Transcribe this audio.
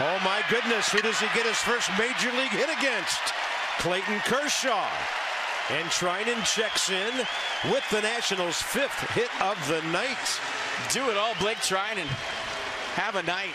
Oh my goodness, who does he get his first major league hit against? Clayton Kershaw. And Treinen checks in with the Nationals' fifth hit of the night. Do it all, Blake Treinen. Have a night.